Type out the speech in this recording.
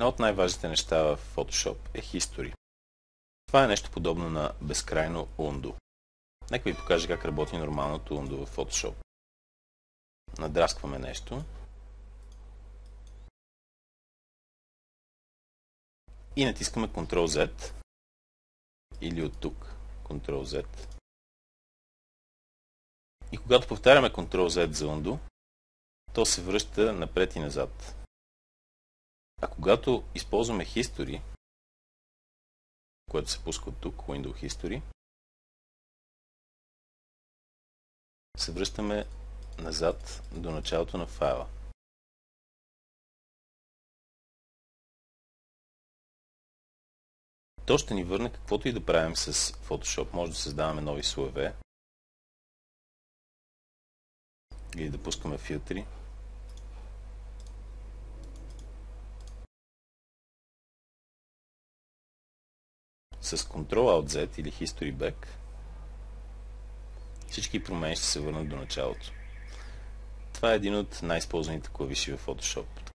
Едно от най-важните неща в Photoshop е History. Това е нещо подобно на безкрайно Undo. Нека ви покажа как работи нормалното Undo в Photoshop. Надраскваме нещо. И натискаме Ctrl-Z или от тук Ctrl-Z. И когато повтаряме Ctrl-Z за Undo, то се връща напред и назад. А когато използваме History, което се пуска от тук, Window History, се връщаме назад до началото на файла. То ще ни върне каквото и да правим с Photoshop. Може да създаваме нови слоеве или да пускаме филтри. С Ctrl-Alt-Z или History Back всички промени ще се върнат до началото. Това е един от най-използваните клавиши в Photoshop.